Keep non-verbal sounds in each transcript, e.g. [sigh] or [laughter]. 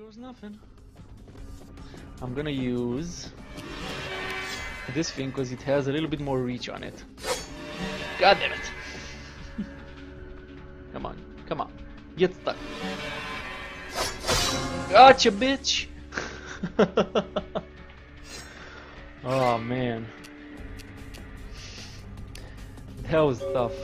goes nothing. I'm gonna use this thing because it has a little bit more reach on it. God damn it! [laughs] come on, come on, get stuck. Gotcha, bitch! [laughs] oh man, that was tough.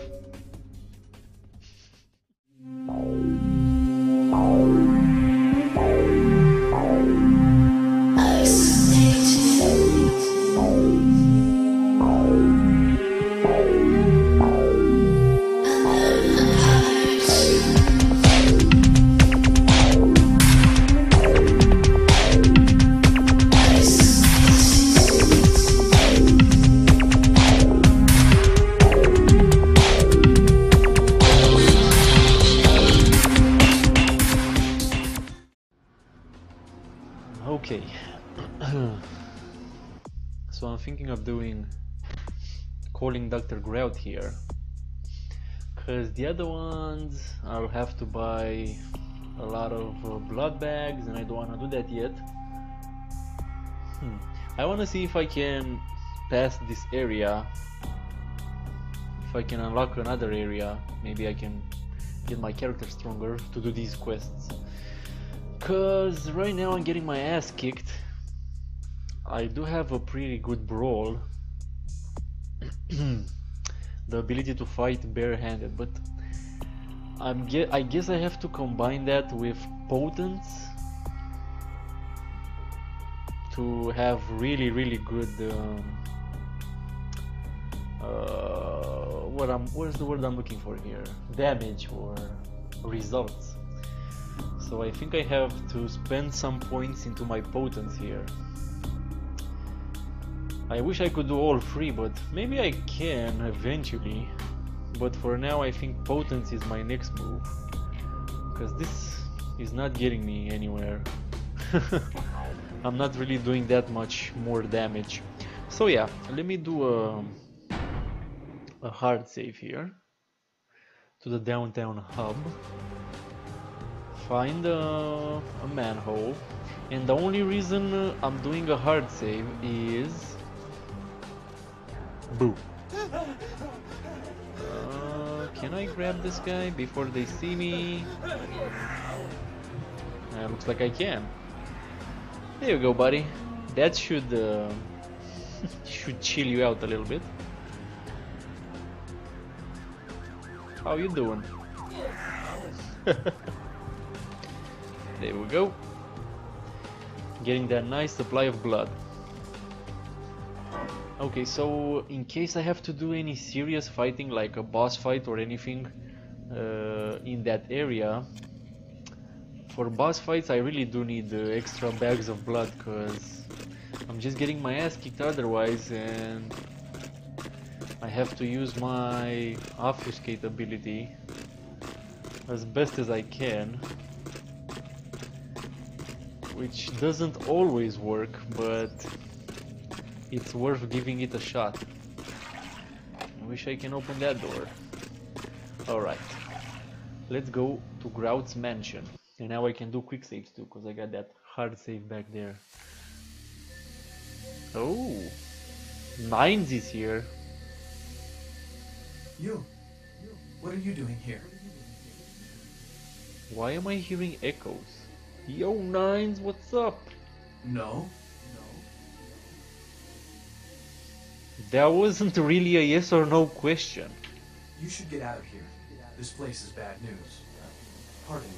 Okay. [clears throat] so I'm thinking of doing calling Dr. Grout here. Because the other ones I'll have to buy a lot of uh, blood bags and I don't want to do that yet. Hmm. I want to see if I can pass this area. If I can unlock another area, maybe I can get my character stronger to do these quests. Cause right now I'm getting my ass kicked. I do have a pretty good brawl. [clears throat] the ability to fight barehanded, but I'm ge I guess I have to combine that with potence to have really really good um, uh, what I'm what's the word I'm looking for here damage or results so I think I have to spend some points into my potence here. I wish I could do all three, but maybe I can eventually. But for now I think potence is my next move. Because this is not getting me anywhere. [laughs] I'm not really doing that much more damage. So yeah, let me do a, a hard save here to the downtown hub find a, a manhole. And the only reason uh, I'm doing a hard save is boo. Uh, can I grab this guy before they see me? Uh, looks like I can. There you go buddy. That should uh, [laughs] should chill you out a little bit. How you doing [laughs] There we go. Getting that nice supply of blood. Okay, so in case I have to do any serious fighting, like a boss fight or anything uh, in that area, for boss fights I really do need uh, extra bags of blood, because I'm just getting my ass kicked otherwise, and I have to use my obfuscate ability as best as I can which doesn't always work, but it's worth giving it a shot. I wish I can open that door. Alright, let's go to Grout's mansion. And now I can do quick saves too, because I got that hard save back there. Oh, Nines is here. You, what are you doing here? Why am I hearing echoes? Yo, Nines, what's up? No. No. That wasn't really a yes or no question. You should get out of here. This place is bad news. Pardon me.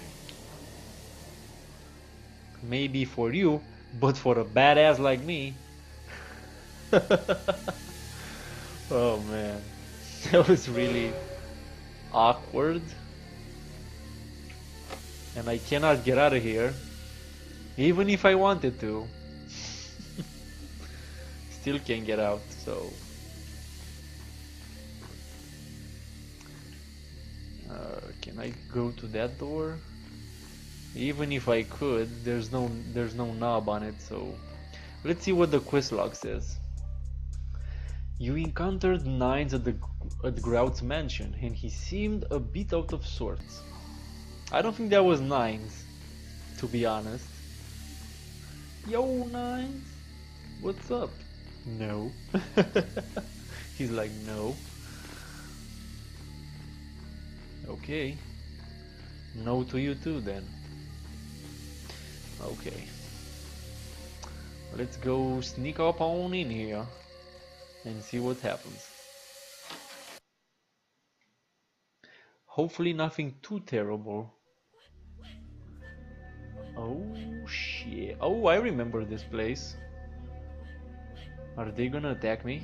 Maybe for you, but for a badass like me. [laughs] oh man, [laughs] that was really awkward and I cannot get out of here even if I wanted to. [laughs] Still can't get out so. Uh, can I go to that door? Even if I could there's no there's no knob on it so. Let's see what the quest log says. You encountered Nines at the at Grout's mansion and he seemed a bit out of sorts I don't think that was nines, to be honest. Yo, nine. What's up? No. [laughs] He's like, no. Okay. No to you too then. Okay. Let's go sneak up on in here and see what happens. Hopefully nothing too terrible. Oh shit. Oh, I remember this place. Are they gonna attack me?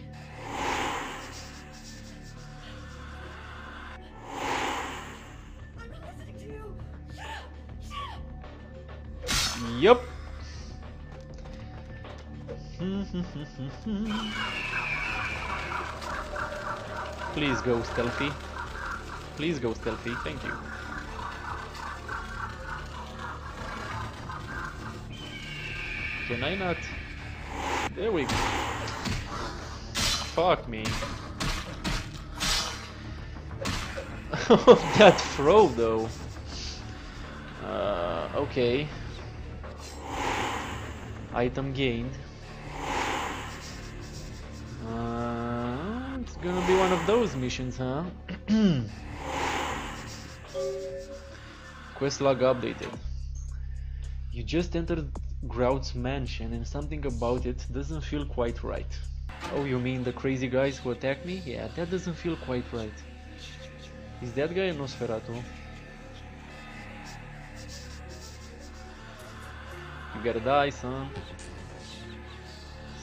Yup. [laughs] Please go stealthy. Please go stealthy, thank you. Can I not? There we go. Fuck me. [laughs] that throw though. Uh, okay. Item gained. Uh, it's gonna be one of those missions, huh? [clears throat] Quest log updated. You just entered Grout's mansion and something about it doesn't feel quite right. Oh, you mean the crazy guys who attacked me? Yeah, that doesn't feel quite right. Is that guy Nosferatu? You gotta die, son.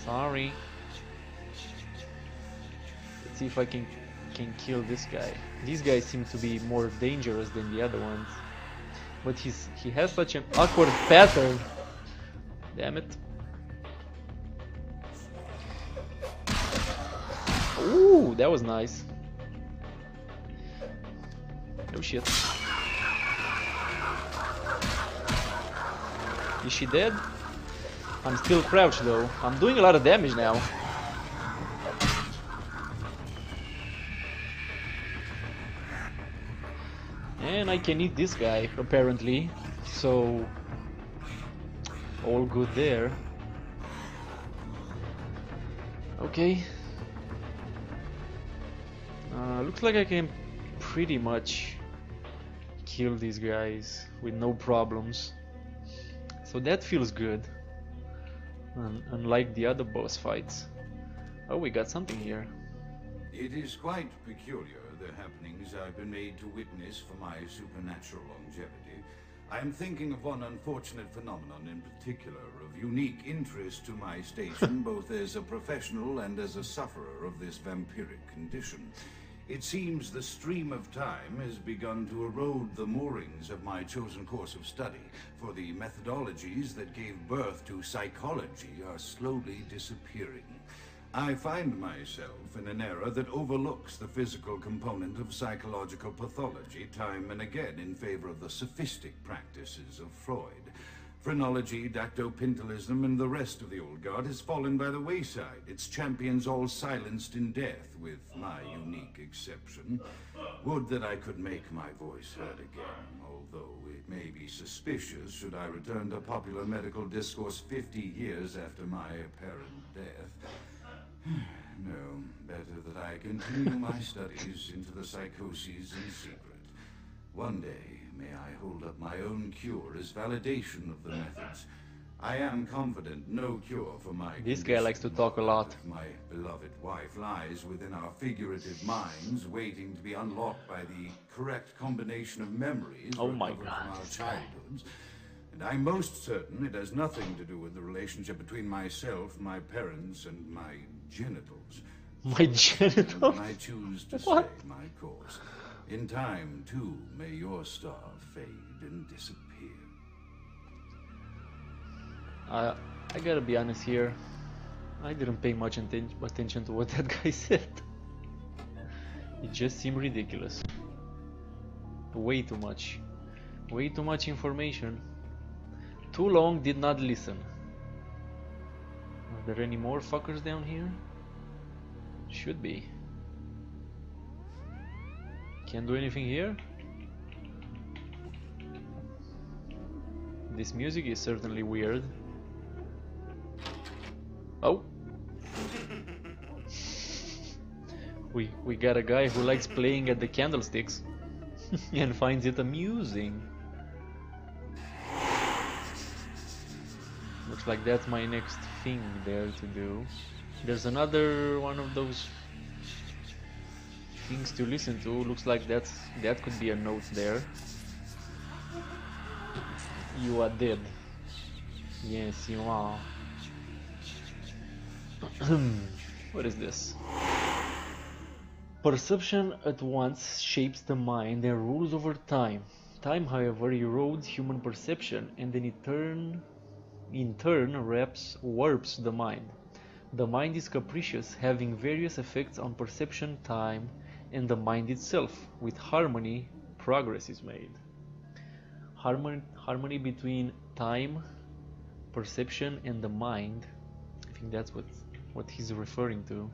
Sorry. Let's see if I can can kill this guy. These guys seem to be more dangerous than the other ones. But he's he has such an awkward pattern. Damn it. Ooh, that was nice. No shit. Is she dead? I'm still crouched though. I'm doing a lot of damage now. And I can eat this guy, apparently. So... All good there. Okay. Uh, looks like I can pretty much kill these guys with no problems. So that feels good. Un unlike the other boss fights. Oh, we got something here. It is quite peculiar, the happenings I've been made to witness for my supernatural longevity. I am thinking of one unfortunate phenomenon in particular, of unique interest to my station, [laughs] both as a professional and as a sufferer of this vampiric condition. It seems the stream of time has begun to erode the moorings of my chosen course of study, for the methodologies that gave birth to psychology are slowly disappearing. I find myself in an era that overlooks the physical component of psychological pathology time and again in favor of the sophistic practices of Freud. Phrenology, dactopintilism, and the rest of the old guard has fallen by the wayside, its champions all silenced in death, with my unique exception. Would that I could make my voice heard again, although it may be suspicious should I return to popular medical discourse 50 years after my apparent death. [sighs] no, better that I continue my [laughs] studies into the psychoses in secret. One day, may I hold up my own cure as validation of the methods. I am confident no cure for my This guy likes to talk a lot. My beloved wife lies within our figurative minds, waiting to be unlocked by the correct combination of memories Oh my recovered God, from our childhoods. And I'm most certain it has nothing to do with the relationship between myself, my parents, and my genitals. My And genitals? I [laughs] choose to What? stay my course. In time, too, may your star fade and disappear. I I gotta be honest here. I didn't pay much atten attention to what that [laughs] guy said. It just seemed ridiculous. Way too much. Way too much information. Too long did not listen. Are there any more fuckers down here? Should be. Can't do anything here? This music is certainly weird. Oh. [laughs] We we got a guy who likes playing at the candlesticks [laughs] and finds it amusing. Looks like that's my next thing there to do. There's another one of those things to listen to. Looks like that's that could be a note there. You are dead. Yes, you are. [clears throat] what is this? Perception at once shapes the mind and rules over time. Time, however, erodes human perception and then it turn, in turn wraps, warps the mind. The mind is capricious, having various effects on perception, time, and the mind itself. With harmony, progress is made. Harmony, harmony between time, perception, and the mind. I think that's what what he's referring to.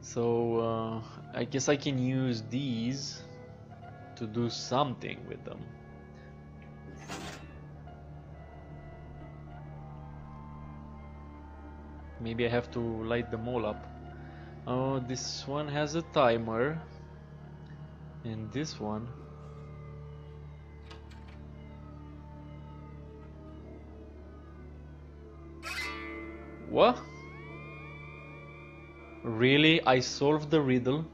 So uh, I guess I can use these to do something with them. Maybe I have to light them all up. Oh, this one has a timer. And this one. What? Really? I solved the riddle?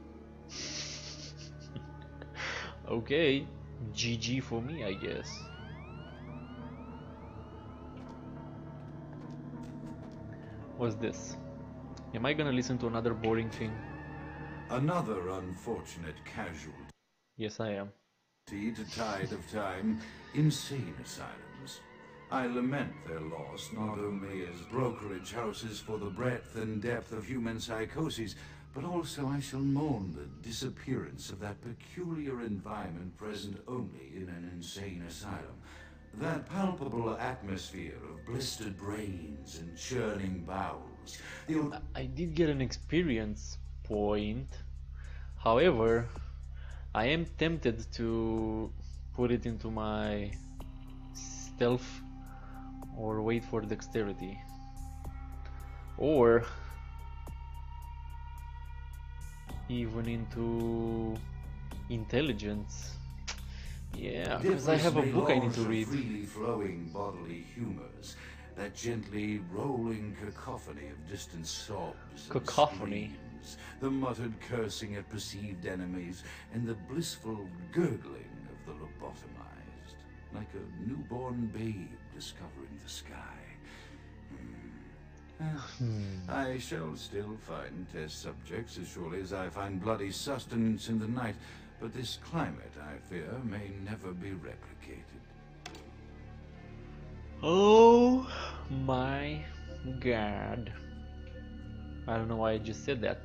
[laughs] okay. GG for me, I guess. What's this? Am I gonna listen to another boring thing? Another unfortunate casualty Yes, I am. to tide of time, insane asylums. I lament their loss not only as brokerage houses for the breadth and depth of human psychoses, but also I shall mourn the disappearance of that peculiar environment present only in an insane asylum. That palpable atmosphere of blistered brains and churning bowels. I did get an experience point. However, I am tempted to put it into my stealth or wait for dexterity. Or even into intelligence. Yeah, because I have a book I need to read. Freely flowing bodily humors, that gently rolling cacophony of distant sobs. and Cacophony. screams, the muttered cursing at perceived enemies, and the blissful gurgling of the lobotomized, like a newborn babe discovering the sky. Hmm. Ah, I shall still find test subjects as surely as I find bloody sustenance in the night, but this climate, I fear, may never be replicated. Oh my god. I don't know why I just said that.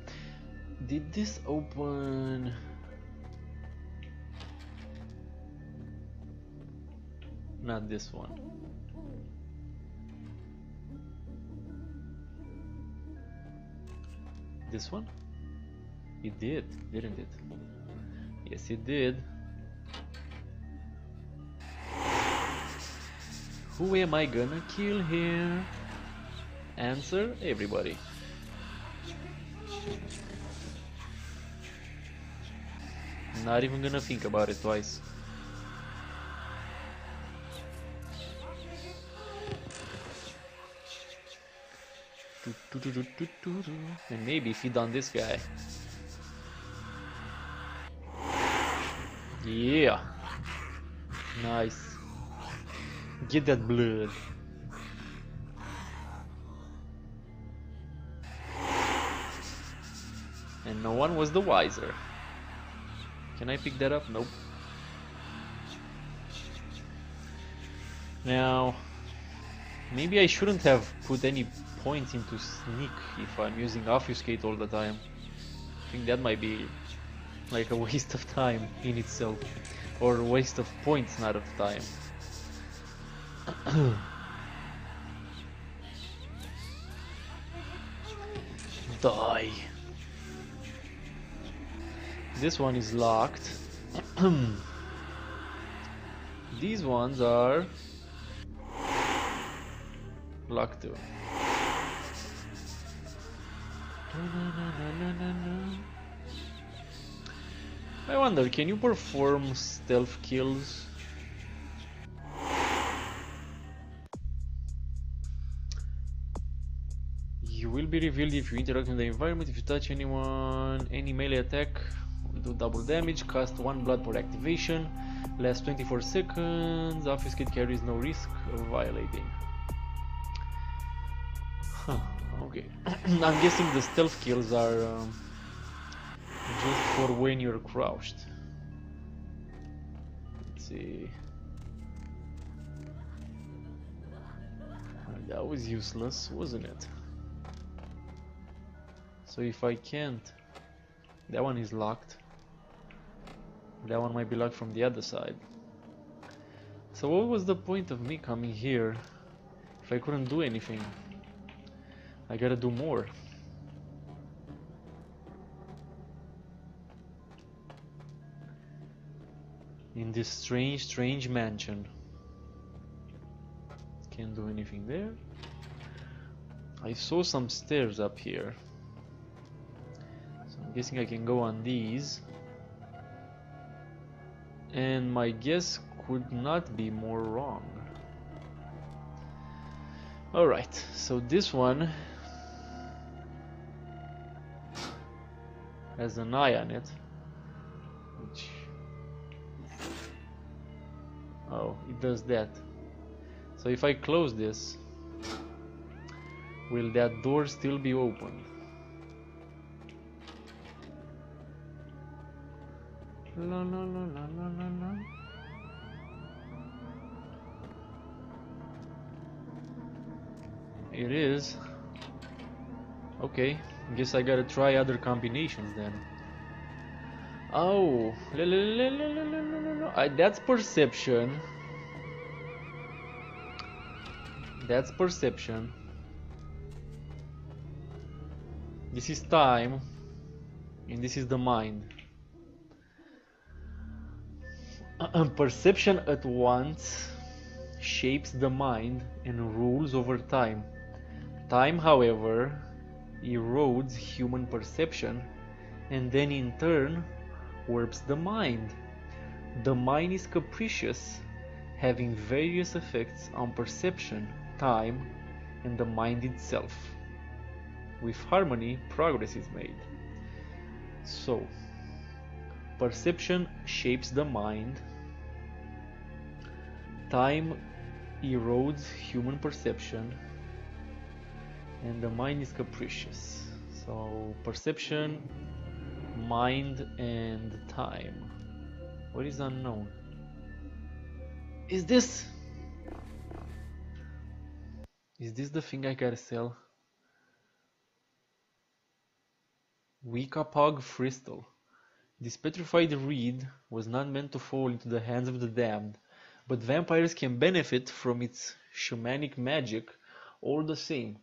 Did this open... Not this one. This one? It did, didn't it? Yes, it did. Who am I gonna kill here? Answer everybody. Not even gonna think about it twice. And maybe feed on this guy. Yeah. Nice. Get that blood. And no one was the wiser. Can I pick that up? Nope. Now, maybe I shouldn't have put any points into sneak if I'm using obfuscate all the time. I think that might be like a [laughs] waste of time in itself. Or waste of points, not of time. [coughs] Die. This one is locked. [coughs] These ones are locked too. I wonder, can you perform stealth kills? You will be revealed if you interact with the environment. If you touch anyone, any melee attack will do double damage. Cost 1 blood per activation. Lasts 24 seconds. Obfuscate carries no risk of violating. Huh, okay. [clears throat] I'm guessing the stealth kills are um, just for when you're crouched. Let's see. Uh, That was useless, wasn't it? So if I can't, that one is locked. That one might be locked from the other side. So what was the point of me coming here if I couldn't do anything? I gotta do more. In this strange, strange mansion. Can't do anything there. I saw some stairs up here. So I'm guessing I can go on these. And my guess could not be more wrong. Alright, so this one has an eye on it. it does that. So if I close this will that door still be open? No, no, no, no, no, no, no. it is. Okay guess I gotta try other combinations then. Oh I, that's perception. That's perception. This is time, and this is the mind. [clears throat] perception at once shapes the mind and rules over time. Time, however, erodes human perception and then in turn warps the mind. The mind is capricious, having various effects on perception, time, and the mind itself. With harmony, progress is made. So, perception shapes the mind, time erodes human perception, and the mind is capricious. So, perception mind and time. What is unknown? Is this? Is this the thing I gotta sell? Wikapog Frystal. This petrified reed was not meant to fall into the hands of the damned, but vampires can benefit from its shamanic magic all the same.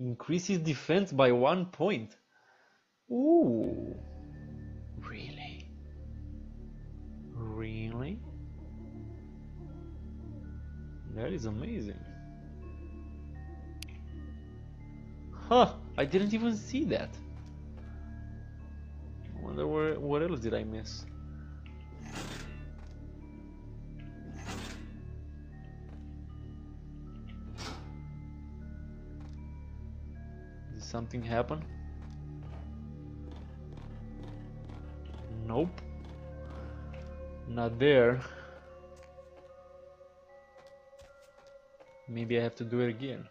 Increases defense by one point. Ooh. Really? Really? That is amazing. Huh, I didn't even see that. I wonder where, what else did I miss? Did something happen? Nope. Not there. Maybe I have to do it again.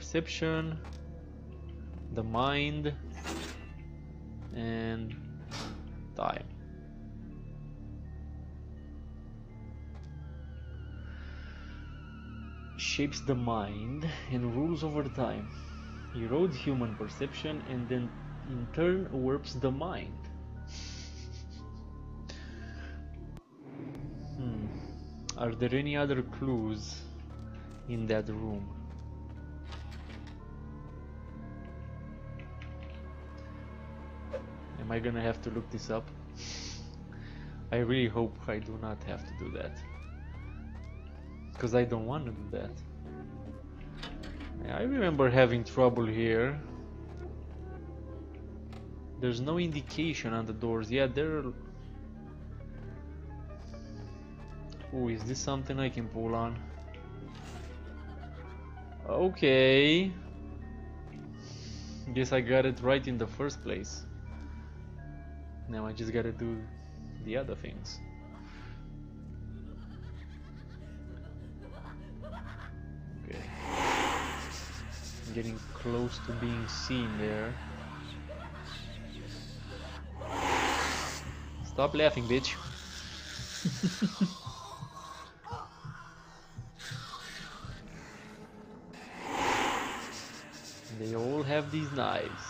Perception, the mind, and time. Shapes the mind and rules over time. Erodes human perception and then in turn warps the mind. Hmm. Are there any other clues in that room? Am I gonna have to look this up? I really hope I do not have to do that. Because I don't want to do that. I remember having trouble here. There's no indication on the doors. Yeah, there. Oh, is this something I can pull on? Okay. Guess I got it right in the first place. Now I just gotta do the other things. Okay. Getting close to being seen there. Stop laughing, bitch. [laughs] they all have these knives.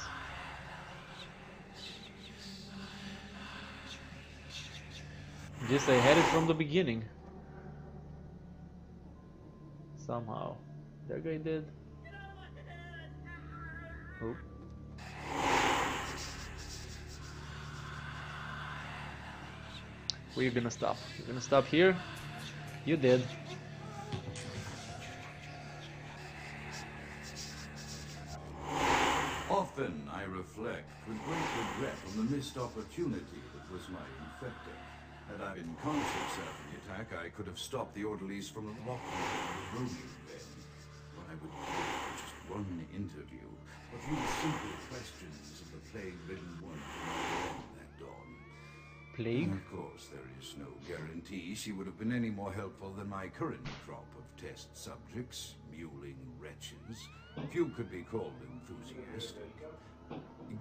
Guess I had it from the beginning. Somehow. That guy dead? Oh. Where you gonna stop? You're gonna stop here? You did. Often I reflect with great regret on the missed opportunity that was my infector. Had I been conscious after the attack, I could have stopped the orderlies from locking the rooming then. But I would give just one interview, a few simple questions of the plague-ridden one from that dawn. Plague? Of course, there is no guarantee she would have been any more helpful than my current crop of test subjects, mewling wretches. Few could be called enthusiastic.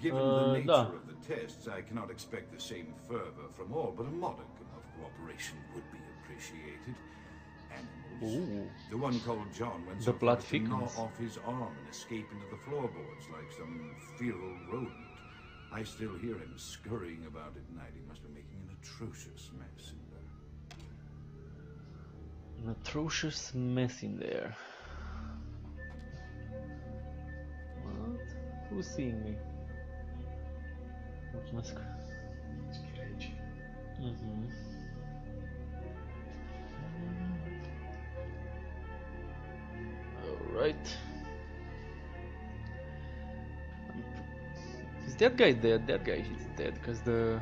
Given Uh, the nature da. of the tests, I cannot expect the same fervor from all, but a modicum of cooperation would be appreciated. Animals. Ooh. The one called John went The so blood far to gnaw off his arm and escape into the floorboards like some feral rodent. I still hear him scurrying about at night. He must be making an atrocious mess in there. An atrocious mess in there. What? Who's seeing me? Mhm. Alright. Is that guy dead? That guy is dead because the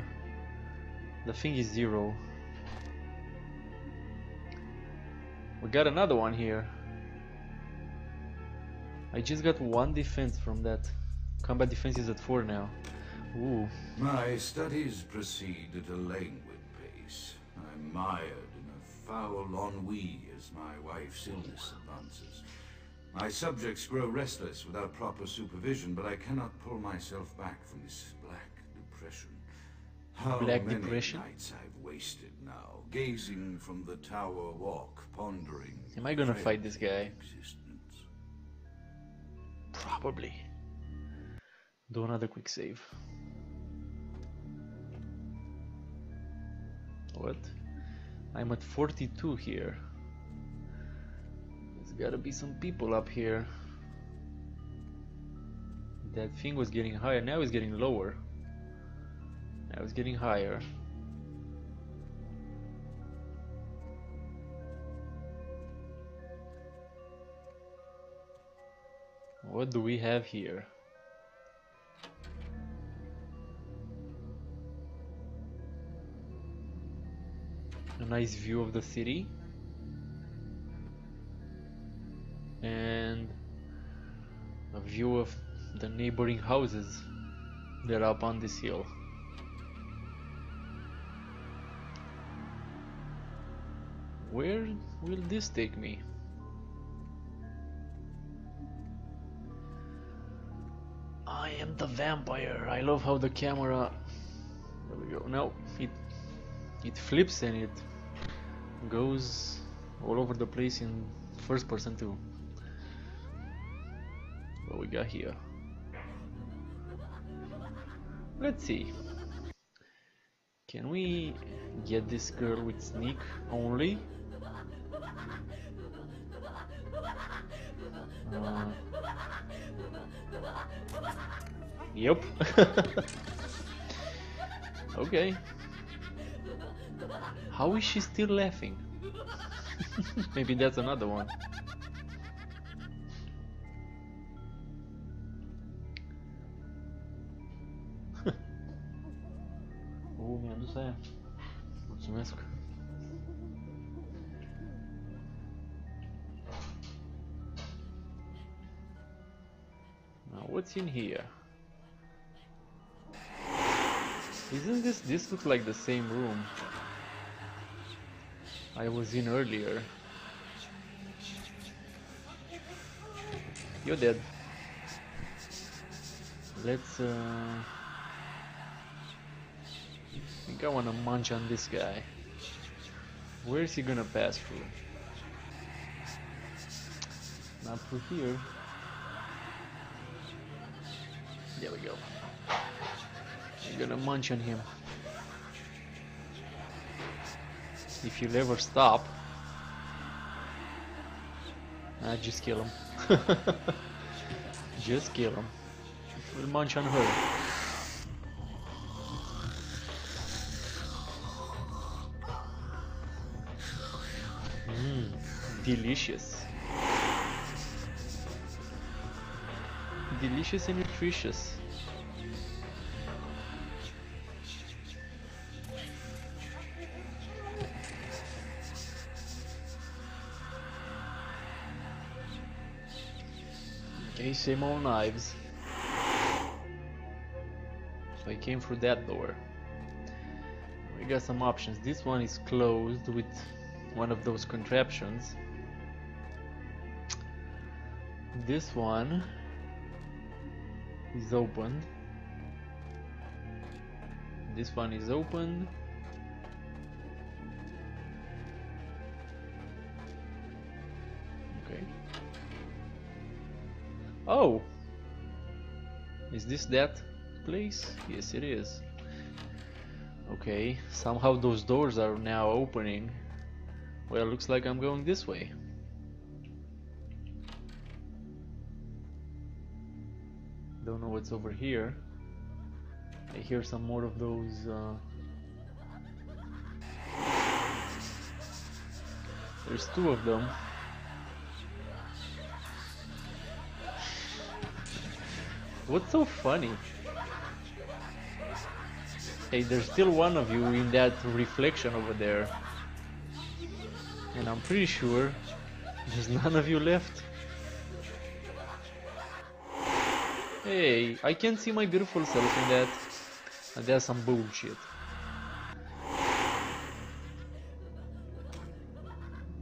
the thing is zero. We got another one here. I just got one defense from that. Combat defense is at 4 now. Ooh. My studies proceed at a languid pace. I'm mired in a foul ennui as my wife's illness advances. My subjects grow restless without proper supervision, but I cannot pull myself back from this black depression. How Black many depression? nights I've wasted now, gazing from the tower walk, pondering. Am I gonna fight this guy? Existence. Probably. Do another quick save. What? I'm at 42 here. There's gotta be some people up here. That thing was getting higher, now it's getting lower. Now it's getting higher. What do we have here? Nice view of the city. And a view of the neighboring houses that are up on this hill. Where will this take me? I am the vampire. I love how the camera. There we go. No, it it flips and it goes all over the place in first person too. What we got here? Let's see. Can we get this girl with sneak only? Uh, Yep. [laughs] okay. How is she still laughing? [laughs] Maybe that's another one. [laughs] oh, mi-am dus. Mulțumesc. Now what's in here? Isn't this this looks like the same room I was in earlier? You're dead. Let's uh I think I wanna munch on this guy. Where is he gonna pass through? Not through here. There we go. I'm gonna munch on him. If you'll ever stop, ah, just kill him. [laughs] just kill him. We'll munch on her. Mmm, delicious. Delicious and nutritious. Same old knives. So I came through that door. We got some options. This one is closed with one of those contraptions. This one is open. This one is open. Oh! Is this that place? Yes, it is. Okay, somehow those doors are now opening. Well, it looks like I'm going this way. Don't know what's over here. I hear some more of those. Uh... There's two of them. What's so funny? Hey, there's still one of you in that reflection over there. And I'm pretty sure there's [laughs] none of you left. Hey, I can't see my beautiful self in that. That's some bullshit.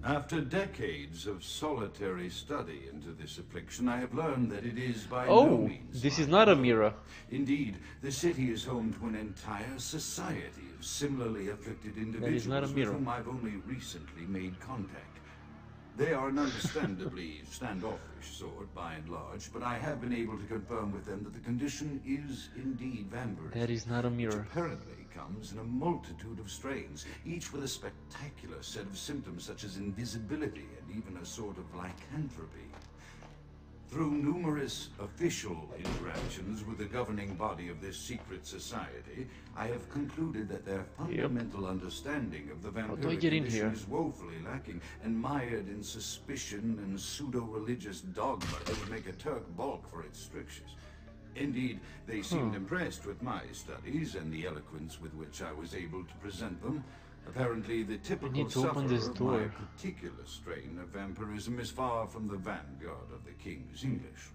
After decades of solitary study into this affliction, I have learned that it is by Oh, no means this is not a mirror. Indeed, the city is home to an entire society of similarly afflicted individuals not a with whom I've only recently made contact. They are an understandably [laughs] standoffish sort by and large, but I have been able to confirm with them that the condition is indeed vampirism. That is not a which mirror. apparently comes in a multitude of strains, each with a spectacular set of symptoms such as invisibility and even a sort of lycanthropy. Through numerous official interactions with the governing body of this secret society, I have concluded that their fundamental understanding of the vampiric condition here? is woefully lacking and mired in suspicion and pseudo-religious dogma that would make a Turk balk for its strictures. Indeed, they hmm. seemed impressed with my studies and the eloquence with which I was able to present them. Apparently, the typical need to open sufferer of my particular strain of vampirism is far from the vanguard of the King's English.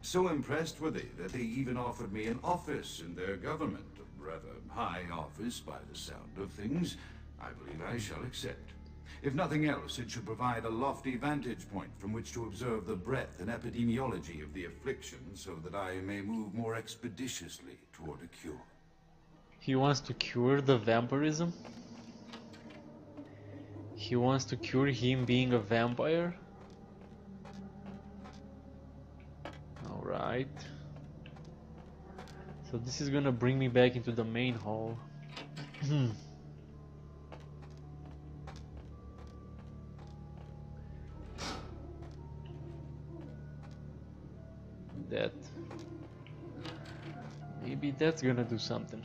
So impressed were they that they even offered me an office in their government, a rather high office by the sound of things. I believe I shall accept. If nothing else, it should provide a lofty vantage point from which to observe the breadth and epidemiology of the affliction so that I may move more expeditiously toward a cure. He wants to cure the vampirism? He wants to cure him being a vampire? Alright. So this is gonna bring me back into the main hall. [clears throat] Maybe that's gonna do something.